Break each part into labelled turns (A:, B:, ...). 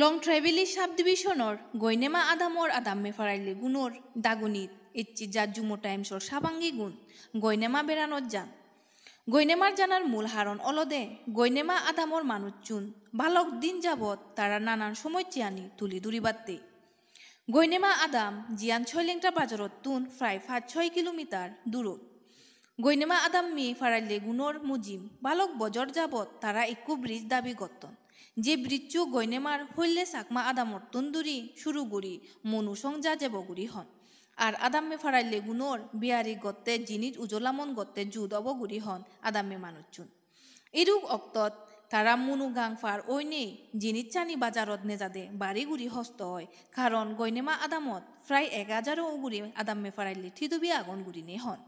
A: Long ট্রাইবেলি sub ডিভিশনৰ গৈনেমা আদামৰ আদামে ফাৰাইলে গুণৰ দাগুনিত ইচ্ছি জাজুমো টাইমছৰ সাবাংগী গুণ গৈনেমা বেড়ানত যান। গৈনেমার জানার মূল হারণ অলদে গৈনেমা আদামর মানুষ চুন, বালক দিন যাবৎ তারা নানান সময় চিয়ানি তুলি দুরিবাত্তে গৈনেমা আদাম জিয়ান ছয়লেংটা বাজারত তুন প্রায় পাঁচ ছয় কিলোমিটার দূরত। গৈনেমা আদাম মেয়ে ফারাইলে গুণর মুজিম, বালক বজর যাবৎ তারা একু ব্রিজ দাবি গত্তন যে ব্রিজচু গৈনেমার হইলে চাকমা আদামর তুন্দুরি শুরু গুড়ি মনু সংযা যেবগুড়ি হন। আর আদামে ফারাইলে গুণর, বিয়ারি গত্তে জিনিস উজলামন গত্তে জুদ অবগুড়ি হন আদামে মানুষচুন এরূপ অক্তত তারা মুনু গাং ফার ওই নেই জিনিস চানি বাজারত নেজাদে বাড়ি গুড়ি হস্ত হয়। কারণ গৈনেমা আদামত প্রায় এক হাজারও গুড়ি আদামে ফারাইলে থিদুবি আগুন গুড়ি নে হন।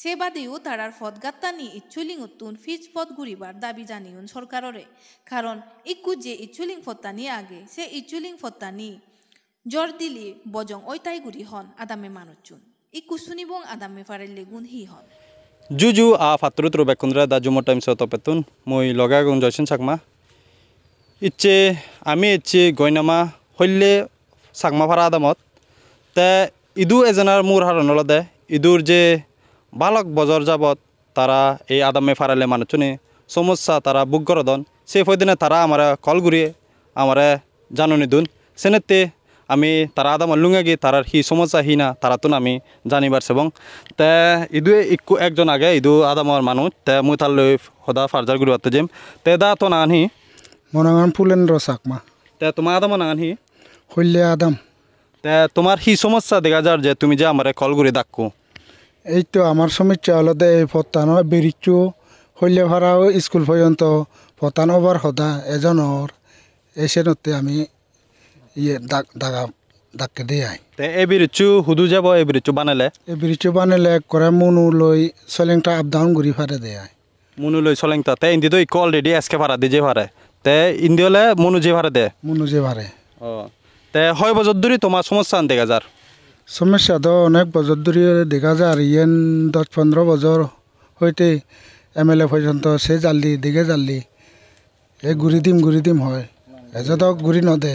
A: সে বাদেও তারার ফদগাত্তানি ইচ্ছুলিং উত্তুন ফিজ পদ ঘুরিবার দাবি জানিউন সরকাররে। কারণ, ইকু যে ইচ্ছুলিং ফত্তানি আগে, সে ইচ্ছুলিং ফত্তানি জ্বর দিলি বজং ওই তাই গুড়ি হন আদামে মানুষচুন ইকু শুনিবং আদামে ফারাইলে গুণ হি হন।
B: tru bekundra da jumo time so topetun moi loga gung josin sakma ইচ্ছে, আমি ইচ্ছে গইনামা হইলে চাকমা ফারা আদামত। তে ইদু এজনার মূর হারণ দে ইদুর যে বালক বজর যাবত তারা এই আদামে ফারালে মানুষনে সমস্যা তারা বুক গরদন সে ফদিনে তারা আমার কল ঘুরিয়ে আমারে জাননি দুন। সেনেতে আমি তারা আদাম লুঙে গিয়ে তারার হি সমস্যা হি না তারা তো আমি জানিবার এবং তে ইদু ইকু একজন আগে ইদু আদামর মানুষ তে মুই তার লই সদা ফার্জার গুড়ি যেম তে দা তো না হি
C: মনাঙান ফুলেন্দ্র চাকমা।
B: তে তোমার আদাম না হি
C: শল্য আদাম।
B: তে তোমার হি সমস্যা দেখা যার যে তুমি যে আমারে কল করে ডাকু
C: এই তো আমাৰ সমস্যা হলো দে এই ফতানো বেৰিচ্ছু শল্য ভাড়াও স্কুল পৰ্যন্ত ফতানো বাৰ সদা এজনৰ এসেনতে আমি ইয়ে দাগ দাগা দাগকে দিয়ে আই
B: তে এ বিরিচু হুদু যাব এ বিরিচু বানালে?
C: এই ব্রিজটো বানিলে কৰে মনো লৈ চলেংটা আপ ডাউন ঘূৰি ফাৰে দিয়ে আই
B: মুনু তে ভাড়া দি যে ভাড়া তে ইন্দি হলে মুনু যে ভাড়া দে।
C: মনো যে ভারে
B: ও তে হয় সমস্যা আন
C: সমস্যা তো অনেক বছর ধরে দেখা যায় আর ইয়েন দশ পনেরো বছর হইতে এম এল এ পর্যন্ত সে জাল্লি দিকে জাল্লি এই ঘুরি দিম ঘুরি দিম হয়। এজত ঘুরি নদে।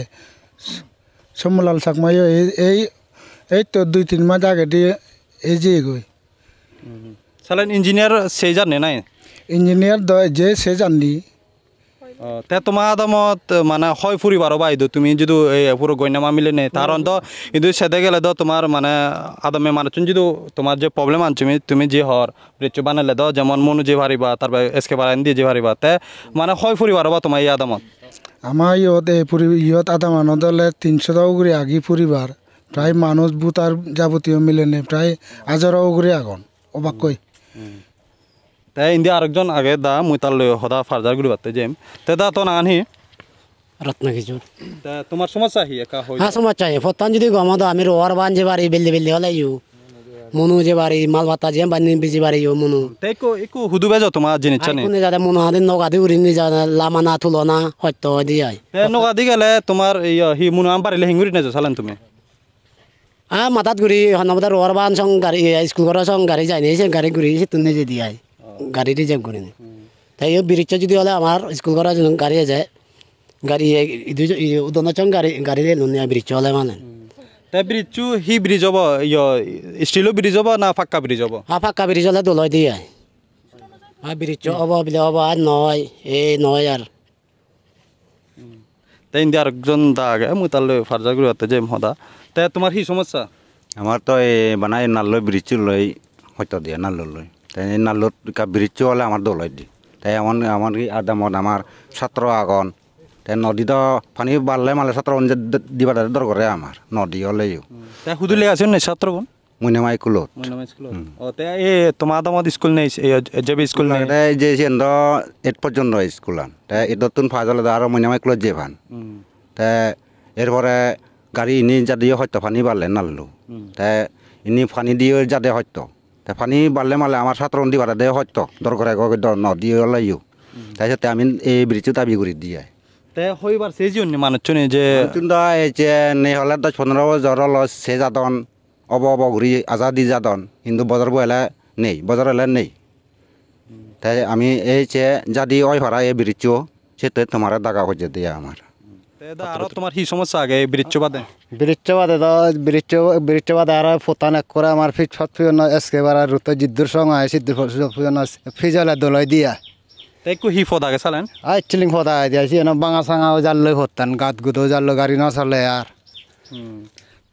C: সমলাল চাকমাইও এই এই এই তো দুই তিন মাস আগে দিয়ে এই যে গই
B: সালেন ইঞ্জিনিয়ার সেই জানে নাই?
C: ইঞ্জিনিয়ার দয় যে সে জানলি
B: তে তোমার আদামত মানে হয় ফুরিবার বা ইদু তুমি যদি এই পুরো গয়নামা মিলে নেই কারণ তো ইদু সেদে গেলে তো তোমার মানে আদমে মানুষ যদি তোমার যে প্রবলেম আনছো তুমি তুমি যে হর বৃচ্ছু বানালে তো যেমন মনু যে ভারিবা তারপরে এসকে বারান দিয়ে যে ভারিবা তে মানে হয় ফুরিবার বা তোমার এই আদামত।
C: আমাৰ ইহঁত এই ফুৰি ইহঁত আধা মানুহ দলে তিনিশ উগুৰি আগি ফুৰিবাৰ। প্ৰায় মানুহ বুটাৰ যাৱতীয় মিলেনে প্ৰায় আজৰ উগুৰি আগন অবাককৈ
B: তে ইন্দি আরেকজন আগে দা মুই তার লই সদা ফার্জার গুলি বাতে যেম তে দা তো না আনহি?
D: রত্নকিশোর।
B: তে তোমার সমস্যা হি একা হই
D: হ্যাঁ সমস্যা আছে ফতান যদি গমদ আমি রোয়ার বান যে বাড়ি বেলদি বেলদি হলে ইউ। মনু যে বাড়ি মাল ভাতা যে বানি বেজি বাড়ি ইউ মনু।
B: তে ইকো ইকো হুদু বেজ তোমার জিনিস চানি
D: কোনে যাতে মনু হাতে নগাদি উড়ি নি যা লামা না তুলনা সত্য দি যায়
B: তে নগা দি গেলে তোমার এই হি মুনো আম পারিলে হিঙ্গুরি নেছো চালেন তুমি?
D: হ্যাঁ মাথাত ঘুরি হনবদা রোয়ার বান সং গাড়ি স্কুল করার সং গাড়ি যায় নি সে গাড়ি ঘুরি সে তুনে যে দি যায় গাড়ি রিজার্ভ করি নি তাই এই ব্রিজ যদি হলে আমার স্কুল জন্য গাড়ি যায় গাড়ি উদন চং গাড়ি গাড়ি নুনি ব্রিজ হলে মানে।
B: ব্রিজু ব্রিজ হব ইয় স্টিলো ব্রিজ হব না ফাক্কা ব্রিজ হব?
D: হ্যাঁ ফাঁকা ব্রিজ হলে দোলয় দিয়ে। হ্যাঁ ব্রিজ হব বিলে হব আর নয় এই নয় আর
B: তে ইন্দি আরেকজন দা আগে মুই তার লই ফার্জার গুলি বাতে যেম সদা। তে তোমার হি সমস্যা?
E: আমাৰ তো এই মানে এই নাল্লৈ ব্ৰিজটো লৈ সত্য দিয়ে নাল্ললৈ। তাই নাল্লত ব্ৰিজটো হ'লে আমাৰ দলৈ দিয়ে তাই আমাৰ কি আদামত আমাৰ ছাত্ৰ আগন। তাই নদীতো পানী বাঢ়লে মানে ছাত্ৰ দিবা দৰ কৰে আমাৰ। নদী হ'লেও
B: তে হুদু লে আছেন নাই ছাত্র কোন
E: মইনামাই কুলত
B: মই নাম স্কুল ও তে এ তোমার আদামত স্কুল নেই জেবি স্কুল নেই?
E: তাই যে সিহঁত এইট পৰ্যন্ত স্কুলান। তাই এইটতোন ফাজলে আৰু মইনামাই কুলত যে ভান। তে এরপরে গাড়ি ইনি যাদিও হয়তো পানি বাড়লে নাললো। তে ইনি পানি দিয়ে যাদে হয়তো তে পানি বাড়লে মালে আমার ছাত্র দি বাড়া দে হয়তো দরকার নদী লাইও তাৰপিছতে আমি এই ব্ৰিজটো দাবি কৰি দিয়ে।
B: হইবার সেই জন্য যে
E: যে হলে দশ পনেরো বছর সে যাদন অব অব ঘুরি আজাদি যাদন কিন্তু বজার বইলে নেই বজার হলে নেই। তাই আমি এই যে যাদি ওই ভাড়া এই ব্রিজও সেটা তোমার দাগা হয়ে দিয়ে আমার
B: আরও তোমার কি সমস্যা আগে বৃচ্ছ বাদে
F: বৃত্ত বাদে তো বৃত্ত বৃত্ত বাদে আর ফোতান এক করে আমার ফিট ফট ফিয়ন এসকেবার রুত জিদ্দুর সঙ্গ আয় সিদ্ধুর ফিয়ন ফিজলে দোলাই দিয়া
B: একটু হি ফদ আগে চালেন
F: আই চিলিং ফোতা দিয়েছি বাঙা সাঙাও জানলে ফোতান গাত গুতো জাল গাড়ি না চলে আর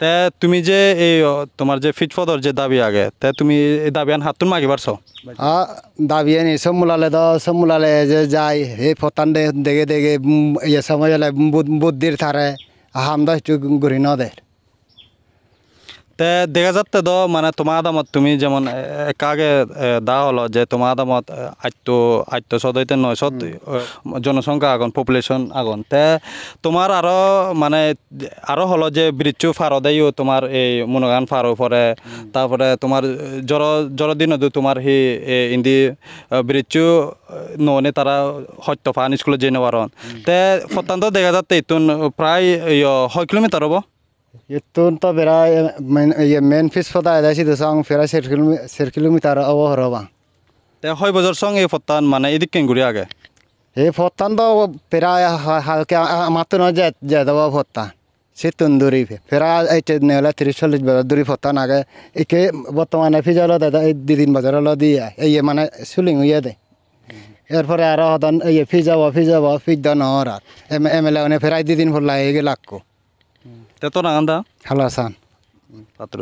B: তে তুমি যে এই অ, তোমার যে ফিট ফদর যে দাবি আগে তে তুমি এই দাবি আন হাতুন মাগি পারছো
F: আ দাবিয়ে নি সব মুলালে তো সব মুলালে যে যাই এই ফোতান দে দেখে দেখে ইয়ে সময় হলে বুদ্ধির থারে হামদা একটু ঘুরি ন দে
B: তে দেখা যাচ্ছে তো মানে তোমার আদামত তুমি যেমন এ, দা হলো যে তোমার আদামত আত্য আত্য সদইতে নয় সদ জনসংখ্যা আগন পপুলেশন আগন। তে তোমার আরও মানে আরও হলো যে বৃচ্ছু ফারো দেয়ও তোমার এই মনোগান ফারো পরে তারপরে তোমার জর জরদিন তোমার হি ইন্দি বৃচ্ছু ননে তারা সত্য ফান স্কুলে যে নেওয়ারন তে ফতান্ত দেখা যাচ্ছে ইতুন প্রায় ছয় কিলোমিটার হব।
F: ইতুন তো বেড়া ইয়ে মেন ফিস ফোতা দেছি তো সঙ্গ ফেরা সের কিলোমিটার সের কিলোমিটার অবহর বা
B: হয় বছর সঙ্গে এই ফতান মানে এদিক কেন ঘুরে আগে
F: এই ফত্তান তো প্রায় হালকা তো নয় যে দেবো ফত্তান সে তন্দুরি ফেরা এইটা নেলে তিরিশ চল্লিশ বছর দূরি ফত্তান আগে একে বর্তমানে ফিজাল দাদা এই দুদিন বাজার হলো দিয়ে এই মানে সুলিং হইয়া দে এরপরে আরও হতন এই ফিজাব ফিজাব ফিজ দেন আর এম এল এ ফেরাই দুদিন ভরলা এই লাগকো
B: তে তো না আন্দা
F: হালাসান
B: পাত্র